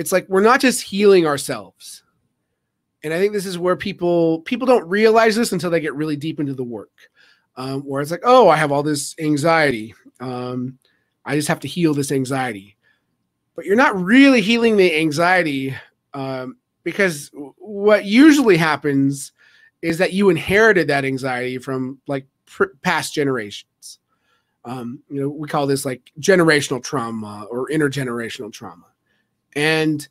it's like we're not just healing ourselves. And I think this is where people people don't realize this until they get really deep into the work. Um, where it's like, oh, I have all this anxiety. Um, I just have to heal this anxiety. But you're not really healing the anxiety um, because what usually happens is that you inherited that anxiety from like past generations. Um, you know, we call this like generational trauma or intergenerational trauma. And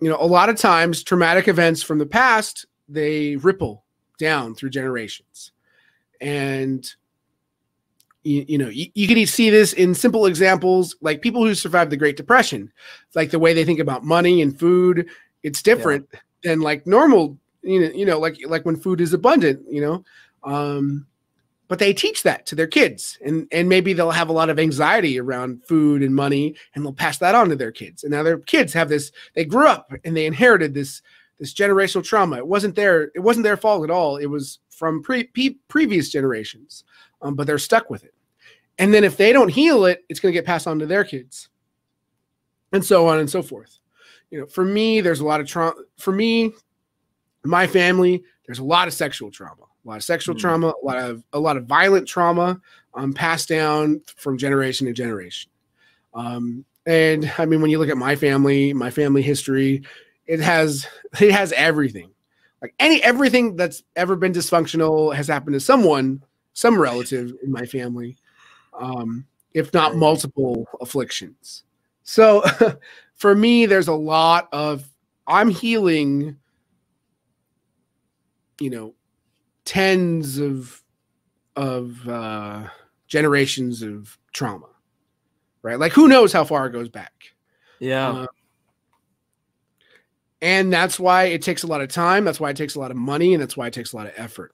you know, a lot of times traumatic events from the past, they ripple down through generations. And you, you know, you, you can see this in simple examples like people who survived the Great Depression, like the way they think about money and food, it's different yeah. than like normal, you know, you know, like like when food is abundant, you know. Um, but they teach that to their kids. And and maybe they'll have a lot of anxiety around food and money and they'll pass that on to their kids. And now their kids have this they grew up and they inherited this this generational trauma. It wasn't their it wasn't their fault at all. It was from pre, pre previous generations um, but they're stuck with it. And then if they don't heal it it's going to get passed on to their kids. And so on and so forth. You know for me there's a lot of trauma for me my family there's a lot of sexual trauma a lot of sexual mm. trauma, a lot of a lot of violent trauma um, passed down from generation to generation. Um, and I mean, when you look at my family, my family history, it has it has everything. Like any everything that's ever been dysfunctional has happened to someone, some relative in my family, um, if not multiple afflictions. So for me, there's a lot of I'm healing, you know, tens of of uh, generations of trauma, right? Like who knows how far it goes back? Yeah. Uh, and that's why it takes a lot of time. That's why it takes a lot of money, and that's why it takes a lot of effort.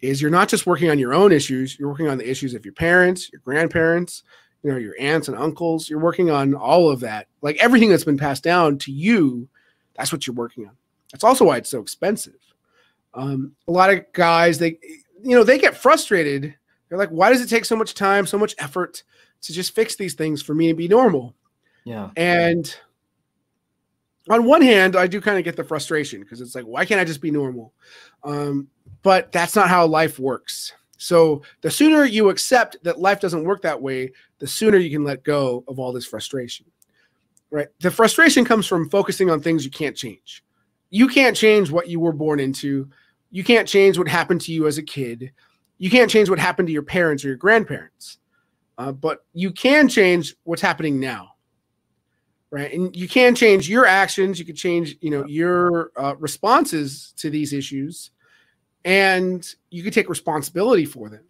Is you're not just working on your own issues; you're working on the issues of your parents, your grandparents, you know, your aunts and uncles. You're working on all of that, like everything that's been passed down to you. That's what you're working on. That's also why it's so expensive um, a lot of guys, they, you know, they get frustrated. They're like, why does it take so much time, so much effort to just fix these things for me to be normal? Yeah. And on one hand, I do kind of get the frustration because it's like, why can't I just be normal? Um, but that's not how life works. So the sooner you accept that life doesn't work that way, the sooner you can let go of all this frustration. Right? The frustration comes from focusing on things you can't change. You can't change what you were born into. You can't change what happened to you as a kid. You can't change what happened to your parents or your grandparents. Uh, but you can change what's happening now. Right. And you can change your actions. You can change, you know, your uh, responses to these issues and you can take responsibility for them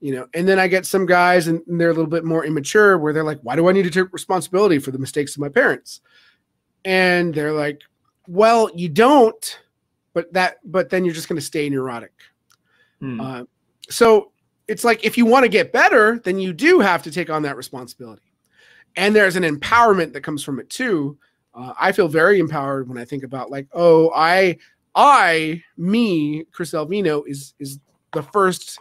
you know and then i get some guys and they're a little bit more immature where they're like why do i need to take responsibility for the mistakes of my parents and they're like well you don't but that but then you're just going to stay neurotic. Hmm. uh, so it's like if you want to get better then you do have to take on that responsibility. And there's an empowerment that comes from it too. Uh, i feel very empowered when i think about like oh i i me chris alvino is is the first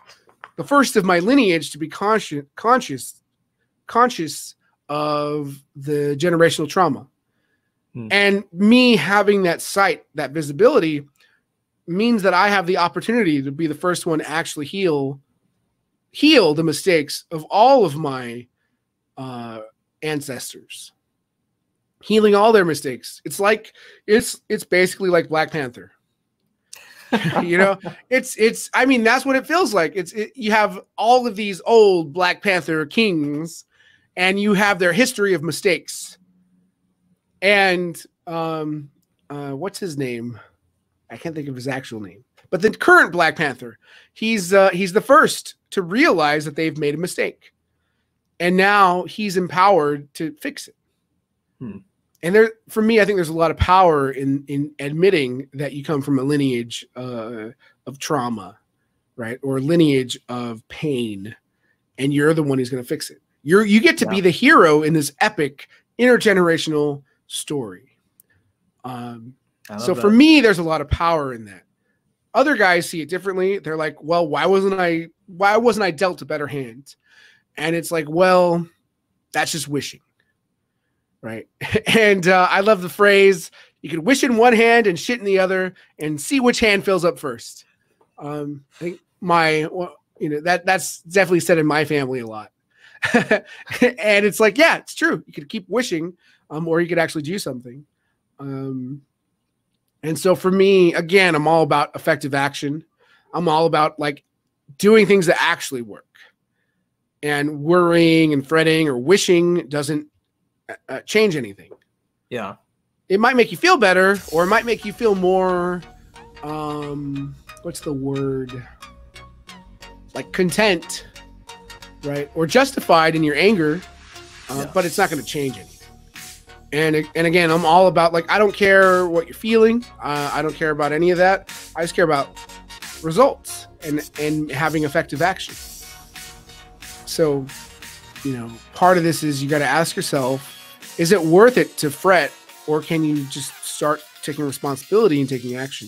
the first of my lineage to be conscious conscious conscious of the generational trauma hmm. and me having that sight that visibility means that I have the opportunity to be the first one to actually heal heal the mistakes of all of my uh, ancestors. Healing all their mistakes. It's like it's it's basically like black panther. You know it's it's i mean that's what it feels like. It's it, you have all of these old black panther kings and you have their history of mistakes and um uh what's his name I can't think of his actual name, but the current Black Panther, he's uh, he's the first to realize that they've made a mistake, and now he's empowered to fix it. Hmm. And there, for me, I think there's a lot of power in in admitting that you come from a lineage uh, of trauma, right, or lineage of pain, and you're the one who's going to fix it. You're you get to yeah. be the hero in this epic intergenerational story. Um, so that. for me, there's a lot of power in that. Other guys see it differently. They're like, well, why wasn't I why wasn't I dealt a better hand? And it's like, well, that's just wishing. right? And uh, I love the phrase you could wish in one hand and shit in the other and see which hand fills up first. Um, I think my, well, you know, that that's definitely said in my family a lot. and it's like, yeah, it's true. You could keep wishing, um, or you could actually do something. Um, and so for me, again, I'm all about effective action. I'm all about like doing things that actually work. And worrying and fretting or wishing doesn't uh, uh change anything. Yeah it might make you feel better or it might make you feel more um what's the word like content right or justified in your anger uh, but it's not going to change anything and and again i'm all about like i don't care what you're feeling. Uh, i don't care about any of that. I just care about results and and having effective action. So you know part of this is you got to ask yourself is it worth it to fret or can you just start taking responsibility and taking action?